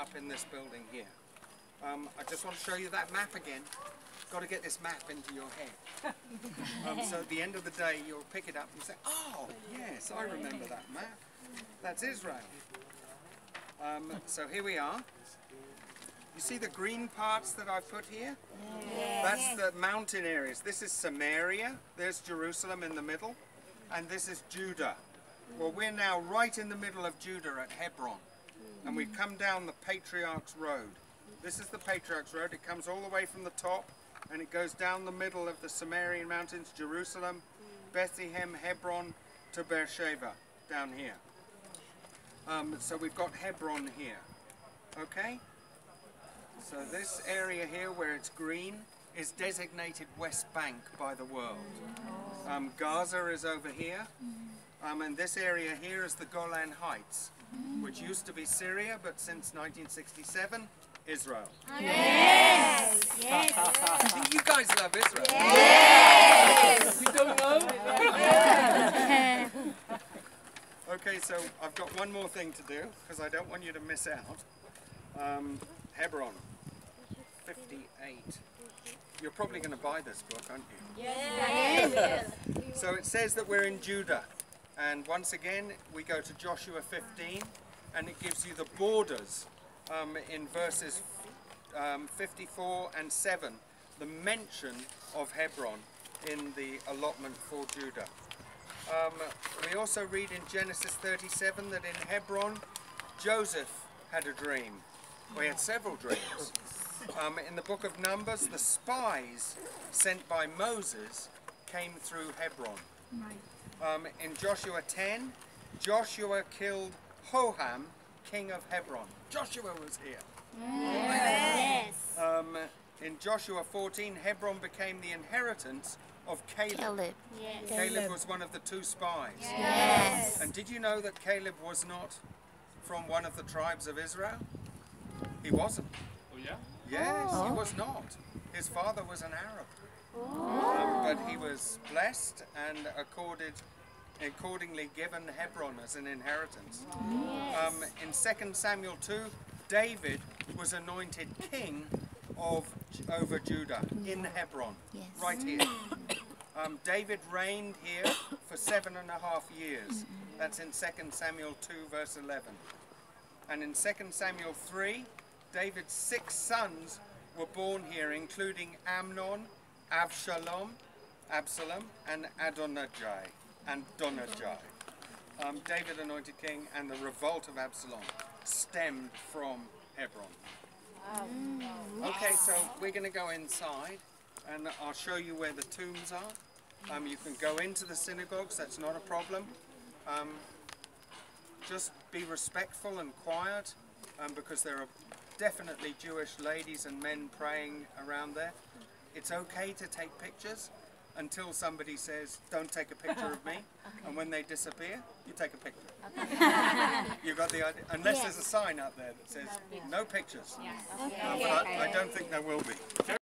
up in this building here. Um, I just want to show you that map again. Got to get this map into your head. Um, so at the end of the day, you'll pick it up and say, "Oh, yes, I remember that map. That's Israel." Um, so here we are. You see the green parts that I've put here? Yeah. That's the mountain areas. This is Samaria. There's Jerusalem in the middle. And this is Judah. Well, we're now right in the middle of Judah at Hebron. And we've come down the Patriarch's Road. This is the Patriarch's Road. It comes all the way from the top and it goes down the middle of the Samarian mountains, Jerusalem, Bethlehem, Hebron to Beersheba down here. Um, so we've got Hebron here. Okay? So this area here where it's green is designated West Bank by the world. Um, Gaza is over here. Um, and this area here is the Golan Heights, which used to be Syria, but since 1967, Israel. Yes. You guys love Israel. Yes! You don't know? Okay, so I've got one more thing to do because I don't want you to miss out. Um, Hebron, 58. You're probably going to buy this book, aren't you? Yes. So it says that we're in Judah. And once again, we go to Joshua 15 and it gives you the borders um, in verses um, 54 and 7, the mention of Hebron in the allotment for Judah. Um, we also read in Genesis 37 that in Hebron, Joseph had a dream. We had several dreams. Um, in the book of Numbers, the spies sent by Moses came through Hebron. Um, in Joshua 10, Joshua killed Hoham, king of Hebron. Joshua was here. Yes. Um, in Joshua 14, Hebron became the inheritance of Caleb. Caleb. Yes. Caleb was one of the two spies. Yes. And did you know that Caleb was not from one of the tribes of Israel? He wasn't. Oh yeah? Yes, he was not. His father was an Arab. But he was blessed and accorded, accordingly given Hebron as an inheritance. Um, in 2 Samuel 2, David was anointed king of over Judah in Hebron, Yes. right here. Um, David reigned here for seven and a half years. That's in 2 Samuel 2, verse 11. And in 2 Samuel 3, David's six sons were born here, including Amnon, Avshalom, Absalom, and Adonijah. And Donijah. Um, David anointed king, and the revolt of Absalom stemmed from Hebron. Okay, so we're going to go inside, and I'll show you where the tombs are. Um, you can go into the synagogues, that's not a problem. Um, just be respectful and quiet um, because there are definitely Jewish ladies and men praying around there. It's okay to take pictures until somebody says, don't take a picture of me. And when they disappear, you take a picture. you got the idea? Unless there's a sign out there that says, no pictures. Um, but I, I don't think there will be.